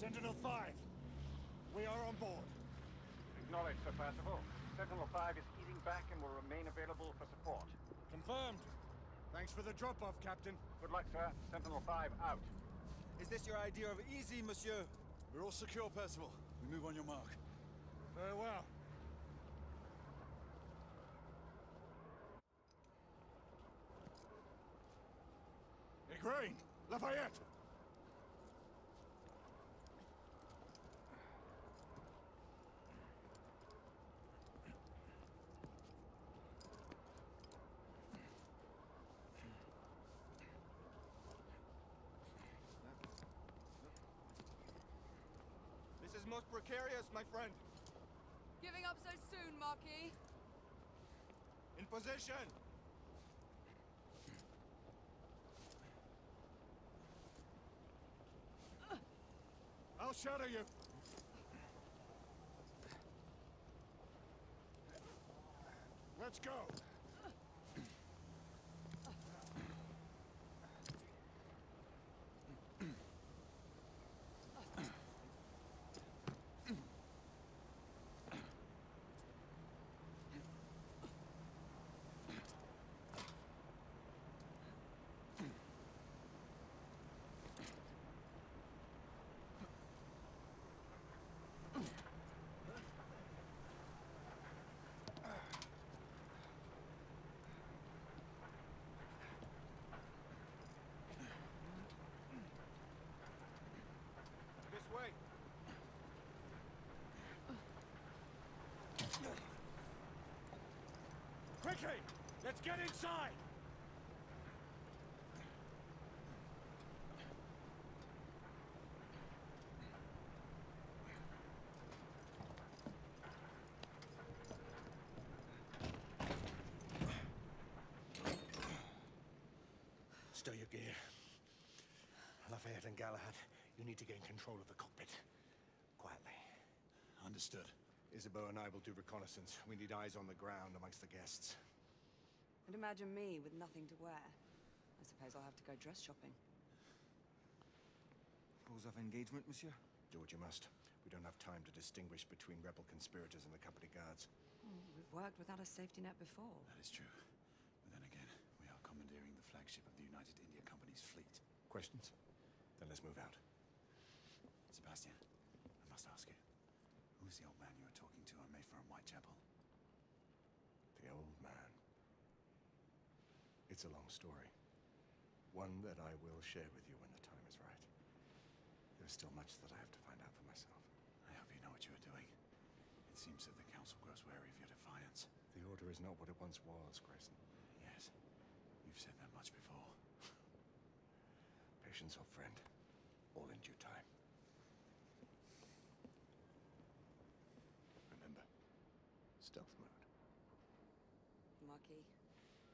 Sentinel-5, we are on board. Acknowledged, Sir Percival. Sentinel-5 is easing back and will remain available for support. Confirmed. Thanks for the drop-off, Captain. Good luck, sir. Sentinel-5 out. Is this your idea of easy, monsieur? We're all secure, Percival. We move on your mark. Very well. Igraine! Lafayette! Most precarious, my friend. Giving up so soon, Marquis? In position! I'll shadow you. Let's go. This way. Quickly! Let's get inside! Stow your gear. Lafayette and Galahad, you need to gain control of the cockpit. Quietly. Understood. Isabeau and I will do reconnaissance. We need eyes on the ground amongst the guests. And imagine me with nothing to wear. I suppose I'll have to go dress shopping. Rules of engagement, monsieur? Do what you must. We don't have time to distinguish between rebel conspirators and the company guards. Hmm, we've worked without a safety net before. That is true. But then again, we are commandeering the flagship of the United India Company's fleet. Questions? Then let's move out. Sebastian, I must ask you. Who's the old man you were talking to on Mayfair and Whitechapel? The old man. It's a long story. One that I will share with you when the time is right. There's still much that I have to find out for myself. I hope you know what you are doing. It seems that the Council grows wary of your defiance. The Order is not what it once was, Grayson. Yes, you've said that much before. Patience, old friend. All in due time. Remember, stealth mode. Marquis.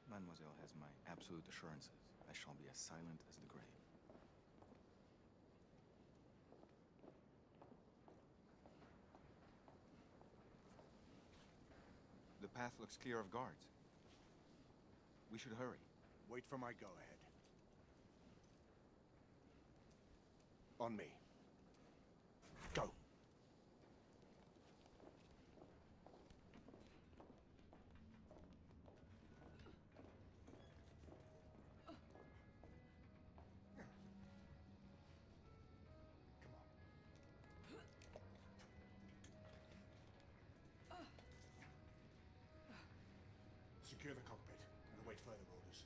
Mademoiselle has my absolute assurances. I shall be as silent as the grave. The path looks clear of guards. We should hurry. Wait for my go-ahead. On me. Secure the cockpit and await further orders.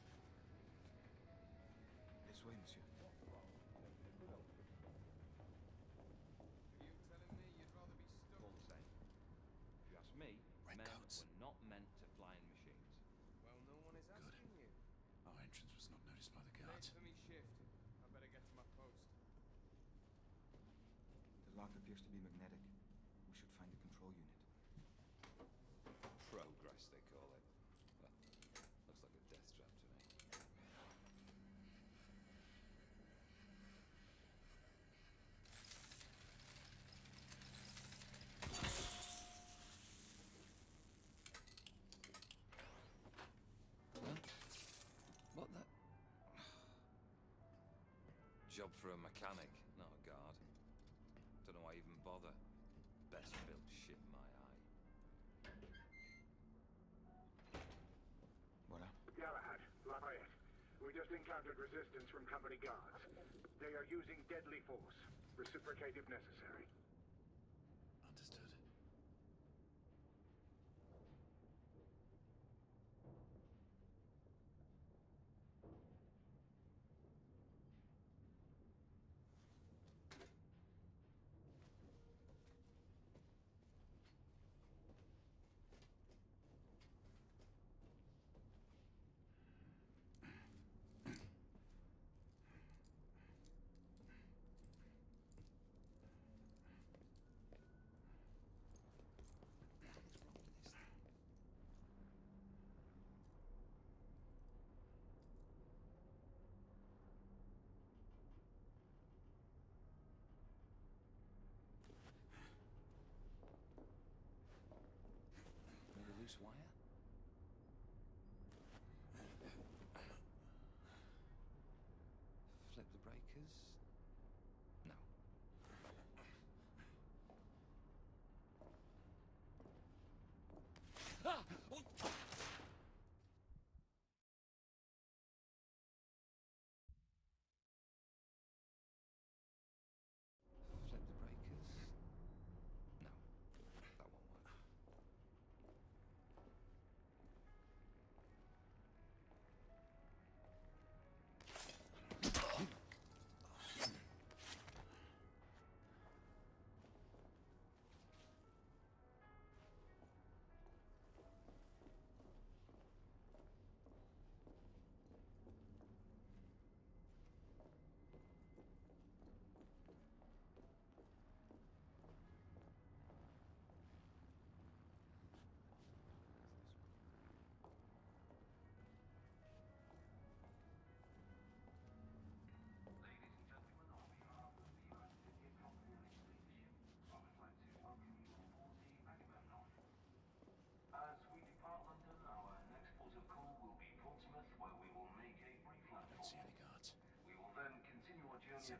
This way, monsieur. Are you telling me you'd rather be stuck? all the same. If you ask me, men Redcoats. were not meant to fly in machines. Well, no one is asking you. Our entrance was not noticed by the Late guards. for me shift. I better get to my post. The lock appears to be magnetic. We should find the control unit. Progress, they call it. Well, looks like a death trap to me. What the? Job for a mechanic, not a guard. Don't know why I even bother. Best built ship in my eye. Voilà. Galahad, Lafayette. We just encountered resistance from company guards. They are using deadly force. Reciprocate if necessary. Understood.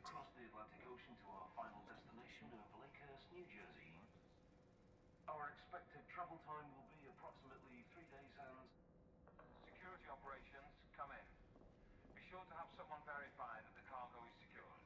Continue our journey It's empty. across the Atlantic Ocean to our final destination of Lakehurst, New Jersey. Our expected travel time will be approximately three days and... Security operations, come in. Be sure to have someone verify that the cargo is secured.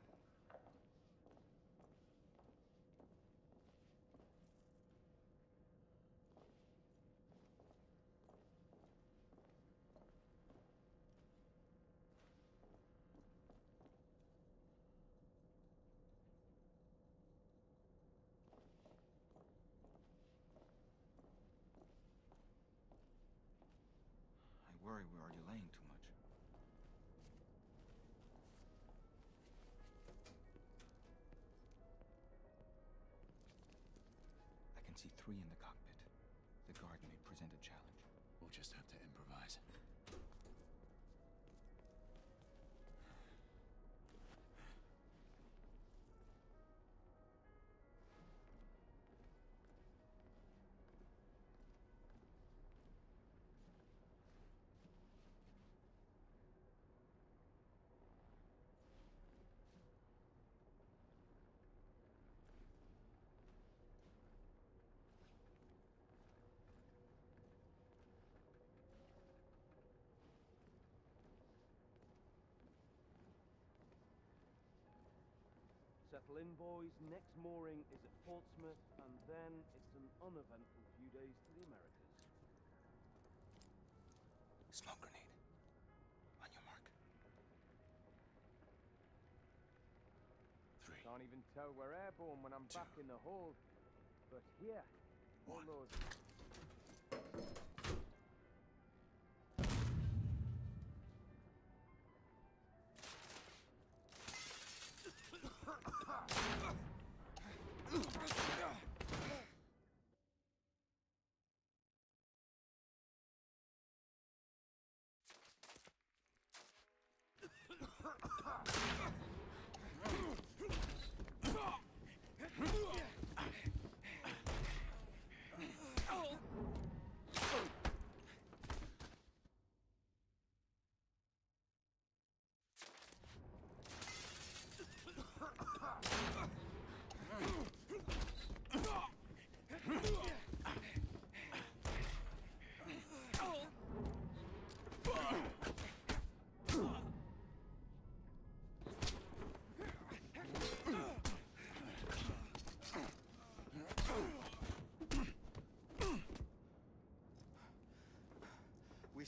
I worry we are delaying too much. I can see three in the cockpit. The guard may present a challenge. We'll just have to improvise. Settle in, boys. Next mooring is at Portsmouth, and then it's an uneventful few days to the Americas. Smoke grenade. On your mark. Three. Can't even tell we're airborne when I'm back in the hold. But here, all those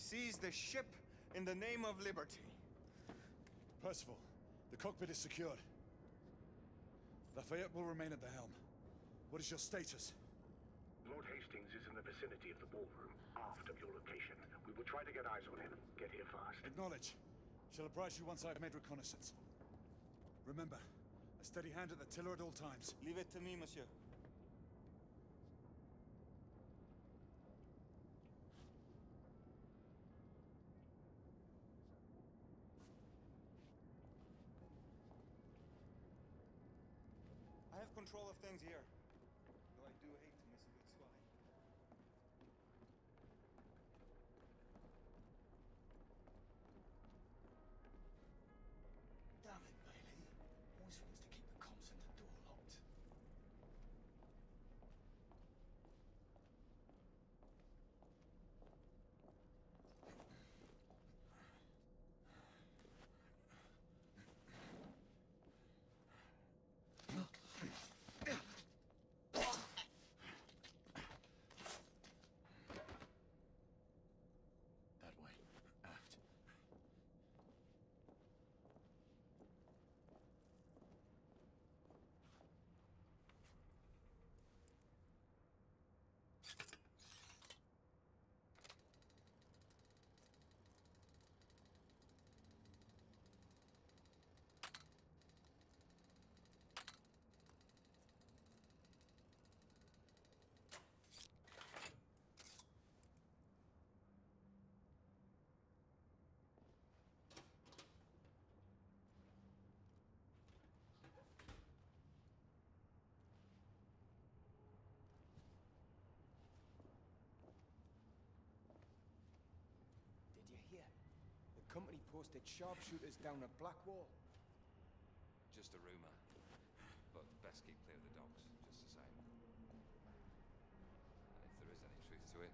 seize the ship in the name of liberty. Percival, the cockpit is secured. Lafayette will remain at the helm. What is your status? Lord Hastings is in the vicinity of the ballroom, aft of your location. We will try to get eyes on him. Get here fast. Acknowledge. Shall apprise you once I've made reconnaissance. Remember, a steady hand at the tiller at all times. Leave it to me, monsieur. Company posted sharpshooters down at Blackwall. Just a rumor. But best keep clear of the docks, just the same. And if there is any truth to it,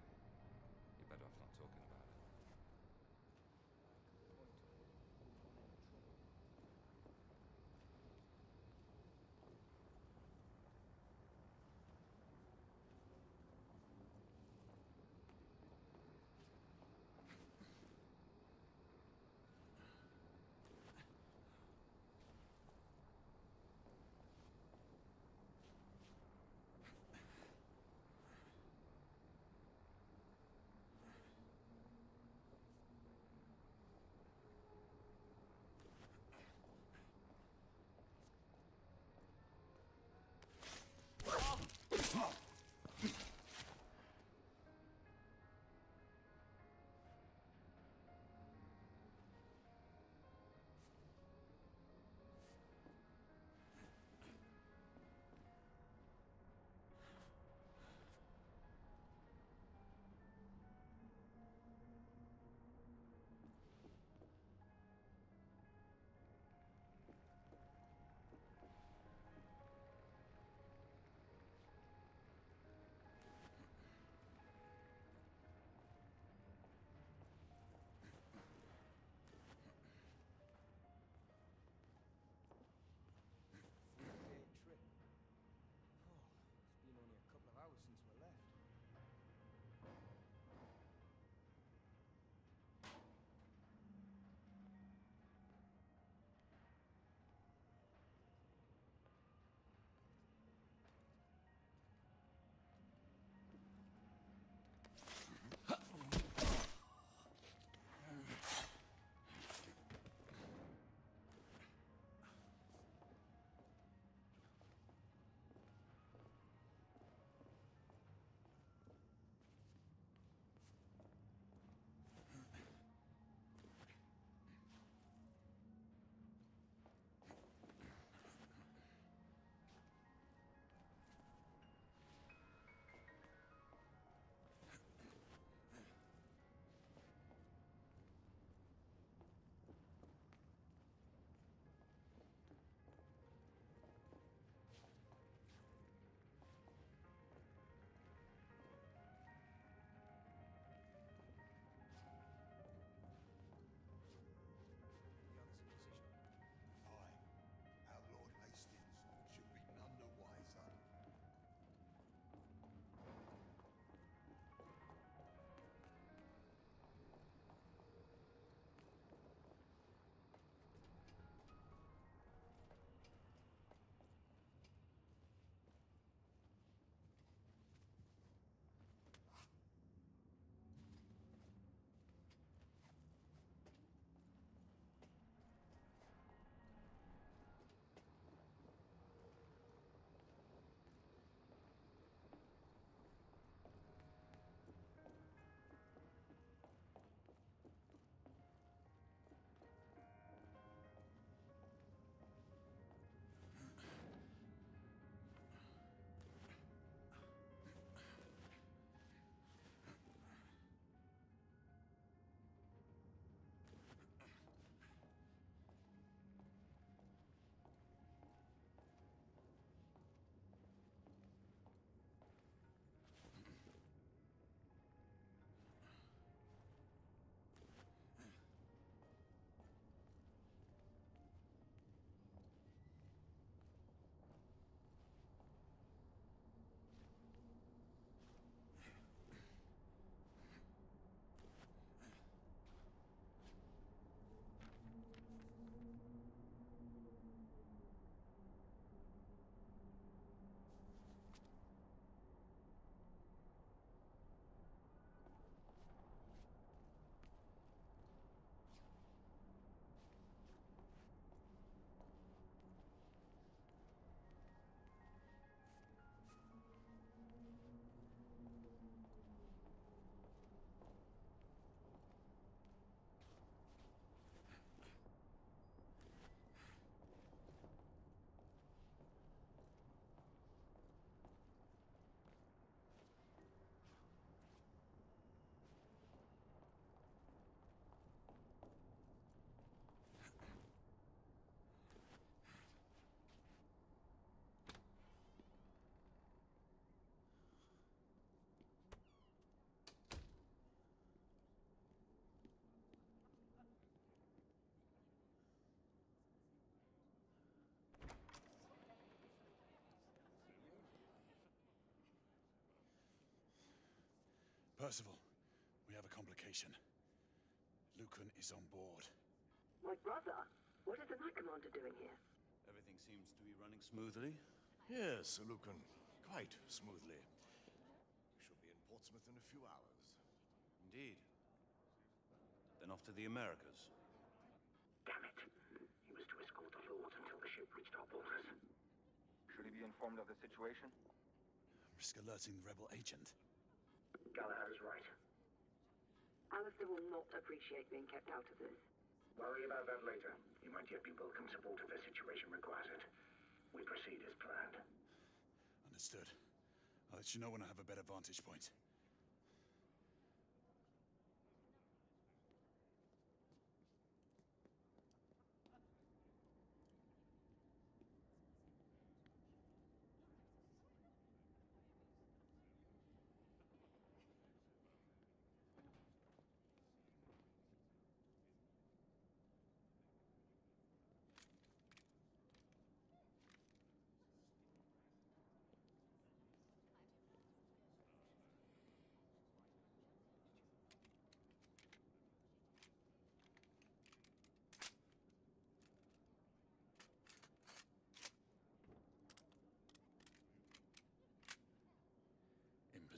Percival, we have a complication. Lucan is on board. My brother? What is the Knight Commander doing here? Everything seems to be running smoothly. Yes, Lucan. Quite smoothly. We shall be in Portsmouth in a few hours. Indeed. Then off to the Americas. Damn it. He was to escort the Lord until the ship reached our borders. Should he be informed of the situation? Risk alerting the rebel agent. Galahad is right. Alistair will not appreciate being kept out of this. Worry about that later. You might yet be welcome support if the situation requires it. We proceed as planned. Understood. I'll let you know when I have a better vantage point.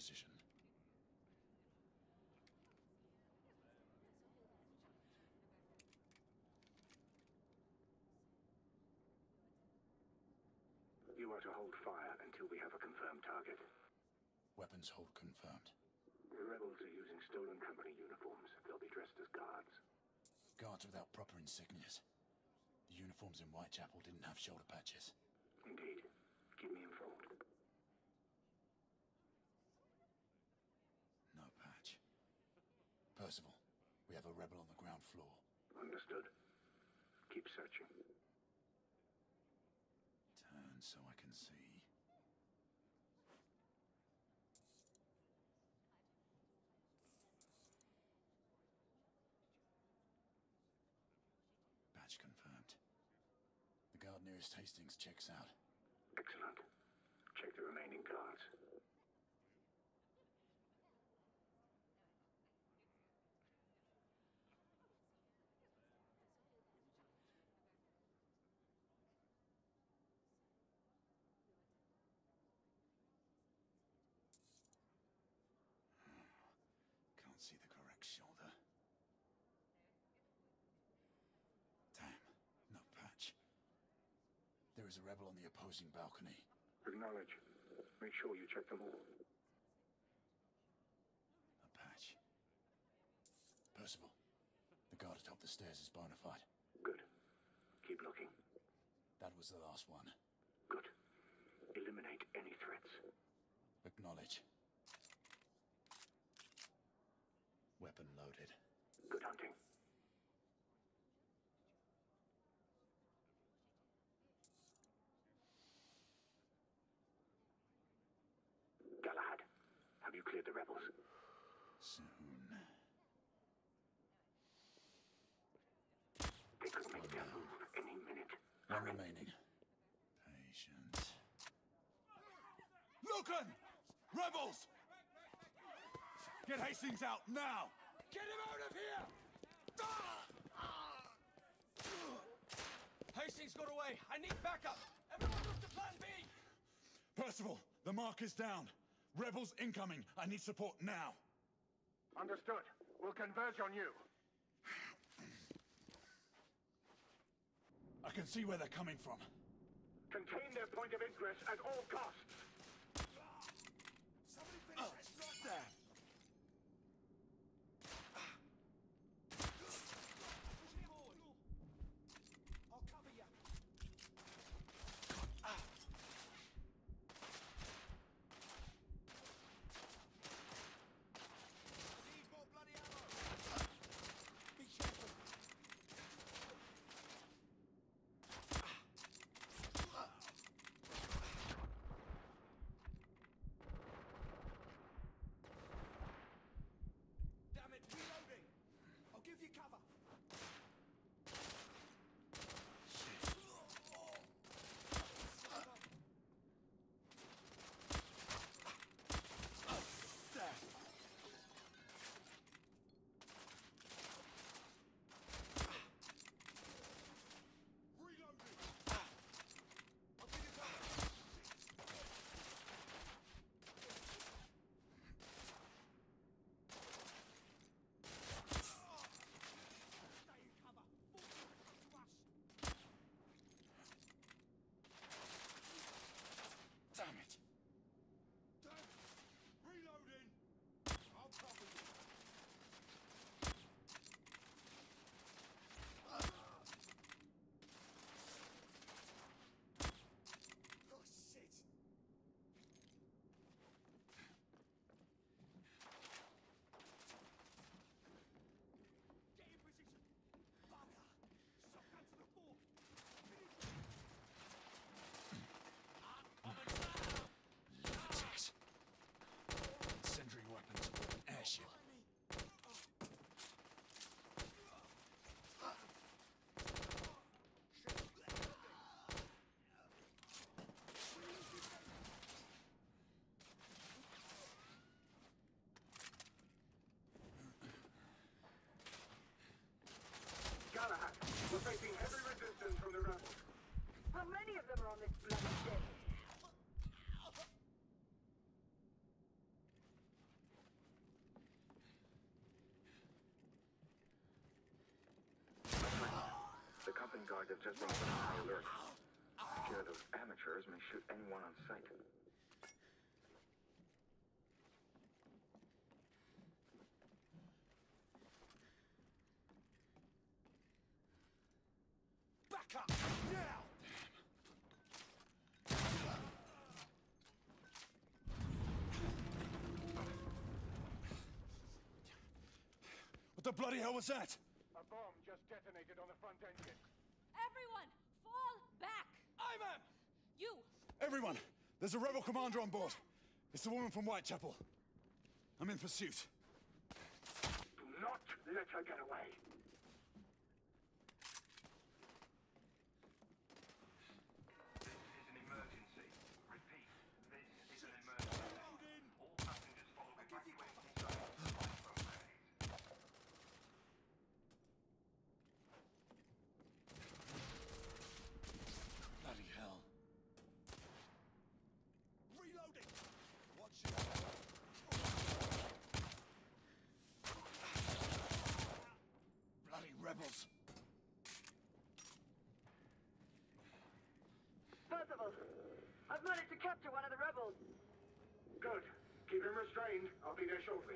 Position. You are to hold fire until we have a confirmed target. Weapons hold confirmed. The rebels are using stolen company uniforms. They'll be dressed as guards. Guards without proper insignias. The uniforms in Whitechapel didn't have shoulder patches. Indeed. Keep me informed. No patch. Percival, we have a rebel on the ground floor. Understood. Keep searching. Turn so I can see. Patch confirmed. The guard nearest Hastings checks out. Excellent. Check the remaining guards. Can't see the correct shoulder. Damn, no patch. There is a rebel on the opposing balcony. Acknowledge. Make sure you check them all. A patch. Percival, the guard atop the stairs is bona fide. Good. Keep looking. That was the last one. Good. Eliminate any threats. Acknowledge. Weapon loaded. Good hunting. Galahad, have you cleared the rebels? Soon. They could make their move any minute. One remaining. Patient. Lucan! Rebels! Get Hastings out now! Get him out of here! Hastings got away. I need backup. Everyone move to plan B. Percival, the mark is down. Rebels incoming. I need support now. Understood. We'll converge on you. I can see where they're coming from. Contain their point of ingress at all costs. Them on this bloody ship? The company guards have just been on high alert. Fear those amateurs may shoot anyone on sight. Back up! Now! What the bloody hell was that? A bomb just detonated on the front engine. Everyone, fall back! Aye, ma'am! You! Everyone, there's a rebel commander on board. It's the woman from Whitechapel. I'm in pursuit. Do not let her get away. This is an emergency. Repeat, this is an emergency. All passengers follow evacuation instructions. Lifeboat ready. Bloody hell. Reloading! Watch it! Bloody rebels! Percival, I've managed to capture one of the rebels. Good. Keep him restrained. I'll be there shortly.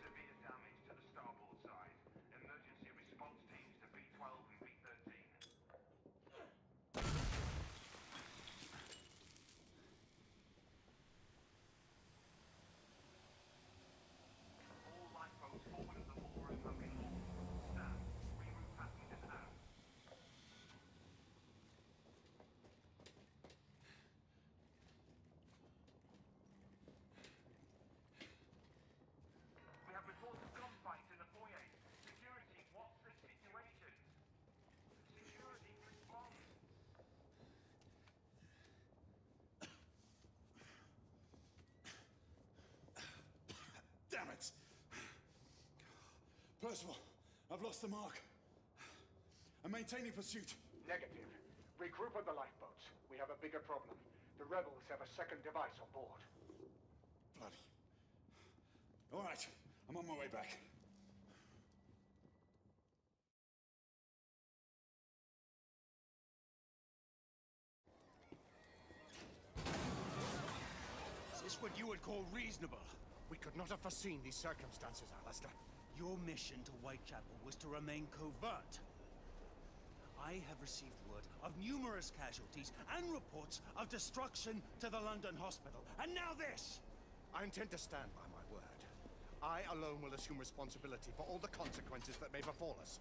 Severe damage to the starboard side. Emergency response teams to B-12 and B-13. All lifeboats forward of the ballroom have been launched. Staff, reroute passengers out. We have reports of gunfights in the foyer. Security, what's the situation? Security, respond. Damn it! Percival, I've lost the mark. I'm maintaining pursuit. Negative. Regroup on the lifeboats. We have a bigger problem. The rebels have a second device on board. Bloody. All right, I'm on my way back. Is this what you would call reasonable? We could not have foreseen these circumstances, Alistair. Your mission to Whitechapel was to remain covert. I have received word of numerous casualties and reports of destruction to the London hospital. And now this! I intend to stand by my word. I alone will assume responsibility for all the consequences that may befall us.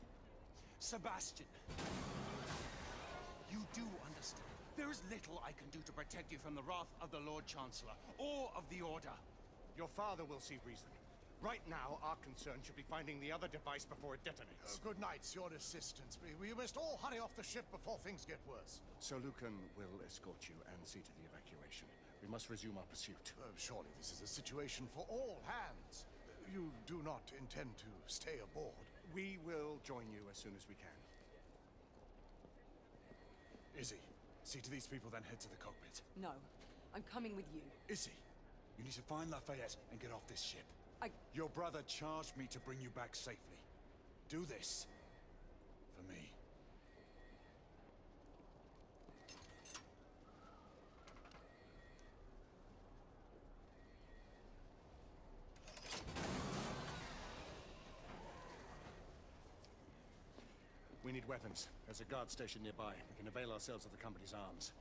Sebastian, you do understand. There is little I can do to protect you from the wrath of the Lord Chancellor or of the Order. Your father will see reason. Right now, our concern should be finding the other device before it detonates. Uh, good night, your assistance. We, we must all hurry off the ship before things get worse. Sir Lucan will escort you and see to the evacuation. We must resume our pursuit. Uh, surely this is a situation for all hands. You do not intend to stay aboard. We will join you as soon as we can. Izzy, see to these people, then head to the cockpit. No, I'm coming with you. Izzy, you need to find Lafayette and get off this ship. I... Your brother charged me to bring you back safely. Do this. For me. We need weapons. There's a guard station nearby. We can avail ourselves of the company's arms.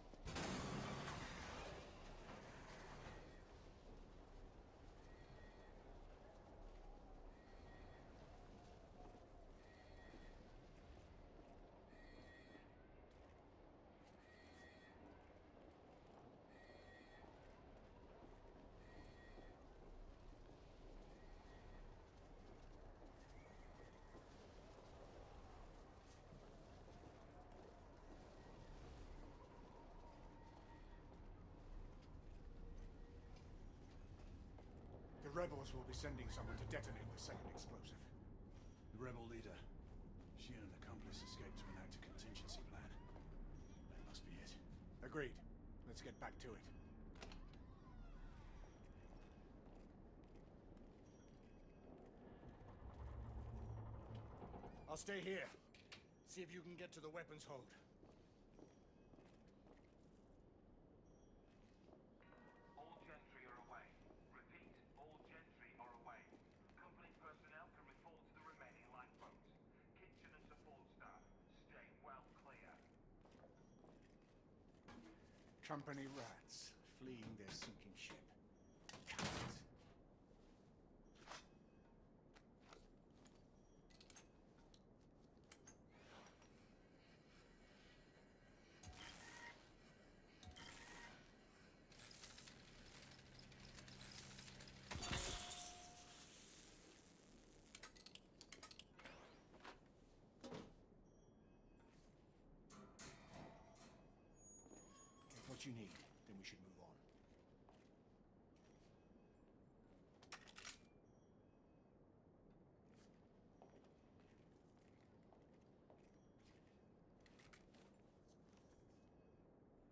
Rebels will be sending someone to detonate the second explosive. The rebel leader. She and an accomplice escaped to enact a contingency plan. That must be it. Agreed. Let's get back to it. I'll stay here. See if you can get to the weapons hold. All gentry are away. Repeat, all gentry are away. Company personnel can report to the remaining lifeboats. Kitchen and support staff, stay well clear. Company rats fleeing their sinking ship. Cowards. Get what you need, then we should move on.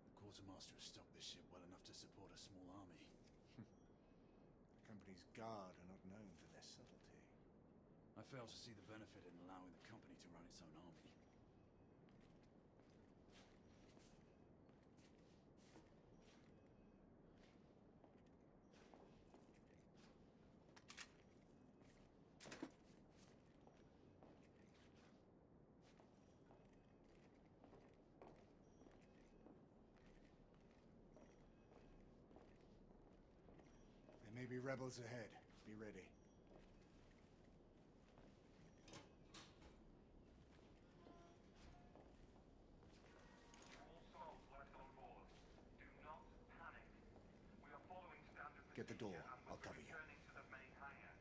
The quartermaster has stocked this ship well enough to support a small army. The company's guard are not known for their subtlety. I fail to see the benefit in allowing the company to run its own army. There may be rebels ahead. Be ready. All souls left on board. Do not panic. We are following standard Get the door. procedure and I'll will be cover you. returning to the main hangar.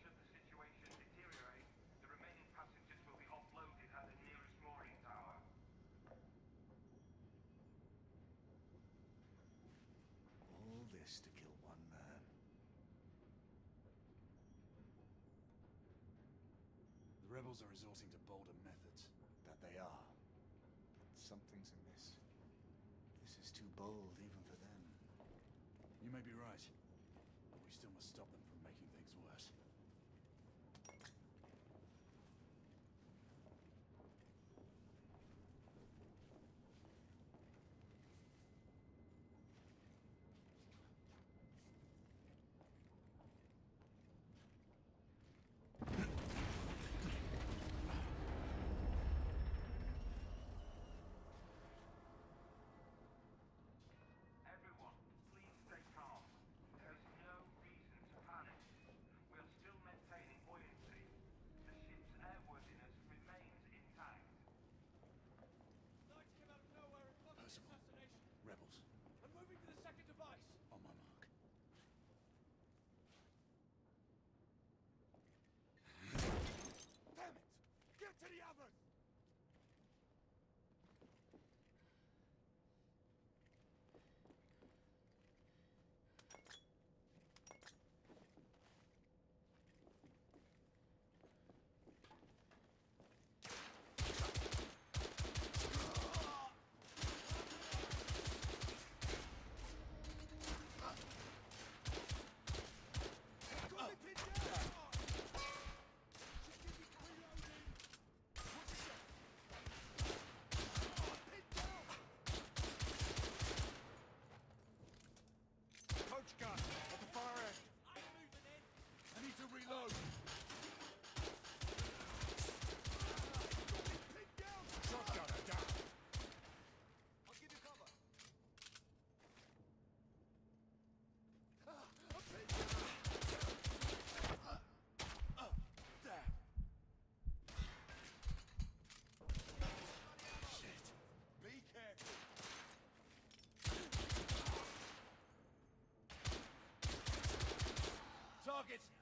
Should the situation deteriorate, the remaining passengers will be offloaded at the nearest mooring tower. All this to kill one man. Rebels are resorting to bolder methods. That they are. But something's amiss. This is too bold even for them. You may be right. But we still must stop them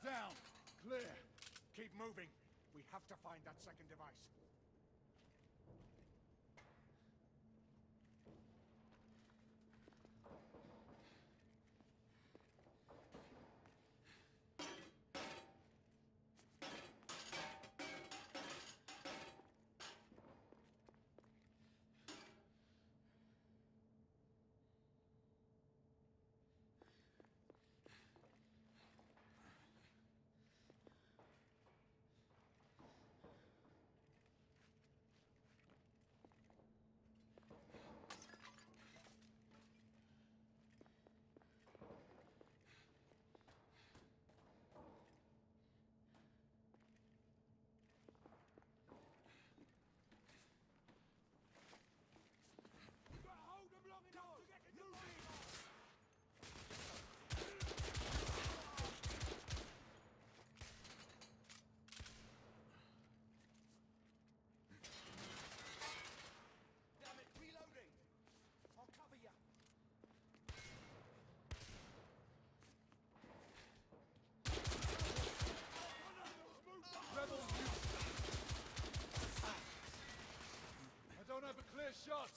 down. Clear. Keep moving. We have to find that second device. shot!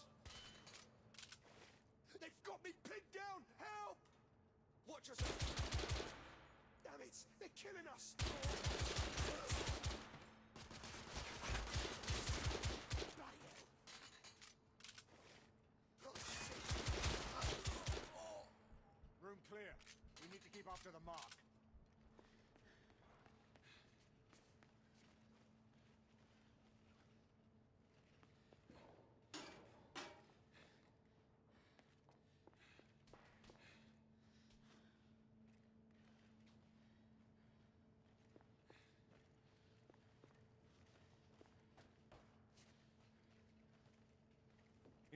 They've got me pinned down! Help! Watch us! Damn it! They're killing us!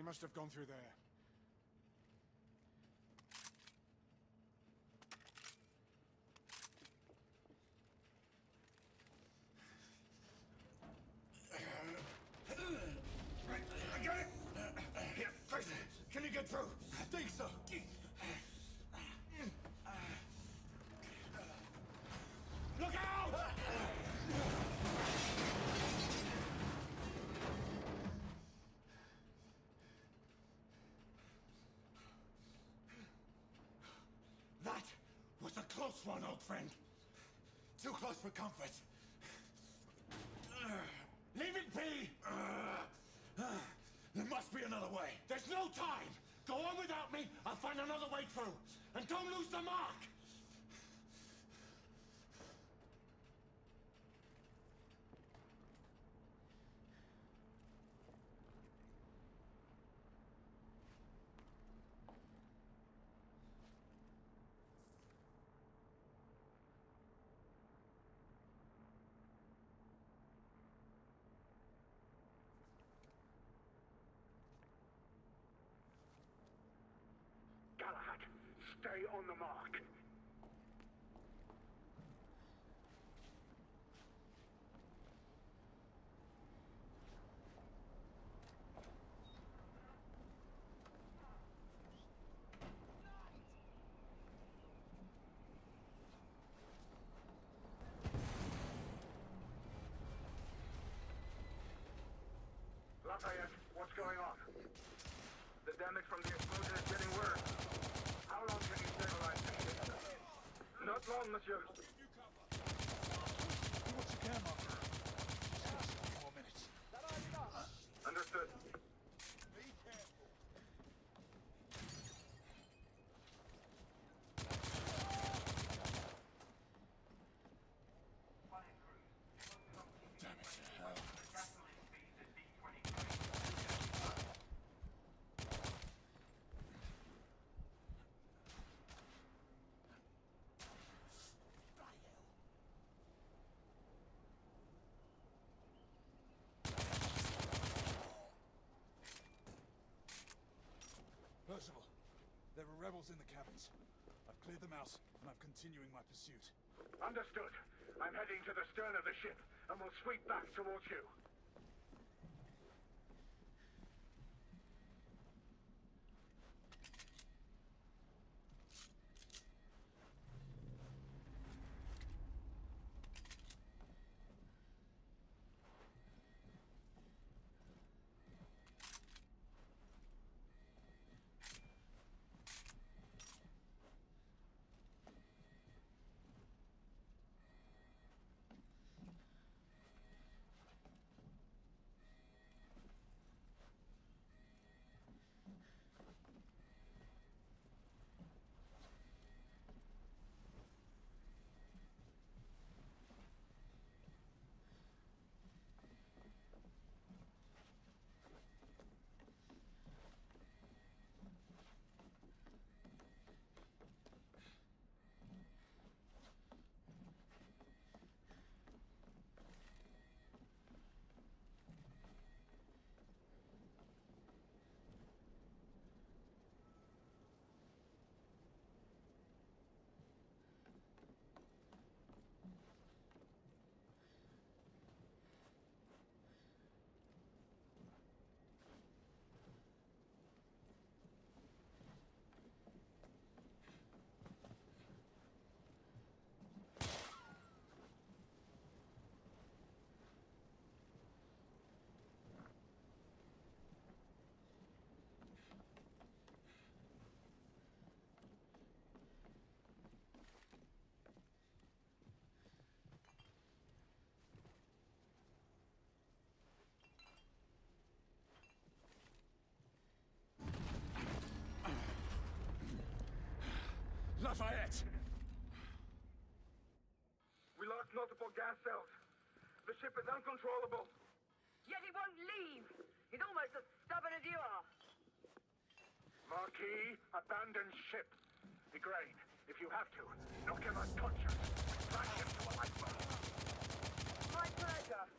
Must have gone through there. Close one, old friend. Too close for comfort. Leave it be! There must be another way. There's no time! Go on without me, I'll find another way through. And don't lose the mark! Galahad, stay on the mark. Lafayette, what's going on? The damage from the explosion is getting worse. How long can you stabilize the ship? Not long, monsieur. Do what you can, Mark. Just give us a few more minutes. Understood. Perceval, there are rebels in the cabins. I've cleared them out, and I'm continuing my pursuit. Understood. I'm heading to the stern of the ship, and will sweep back towards you. Lafayette! We lost multiple gas cells. The ship is uncontrollable. Yet he won't leave. He's almost as stubborn as you are. Marquis, abandon ship. Igraine, if you have to. Knock him unconscious. Back him to a lifeboat. My pleasure.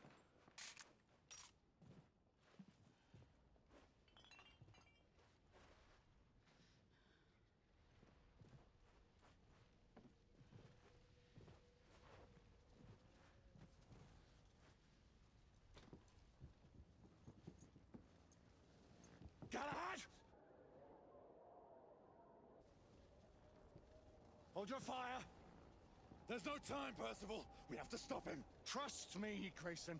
Galahad! Hold your fire! There's no time, Perceval! We have to stop him! Trust me, Grayson.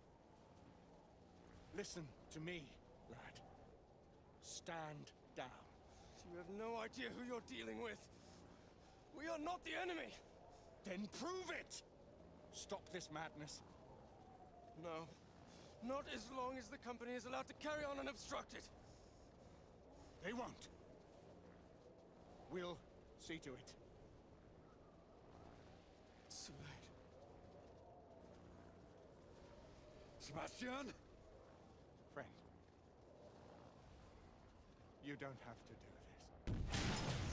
Listen to me, lad. Stand down. You have no idea who you're dealing with. We are not the enemy! Then prove it! Stop this madness. No. Not as long as the company is allowed to carry on unobstructed. They won't. We'll see to it. It's too late. Sebastian? Friend. You don't have to do this.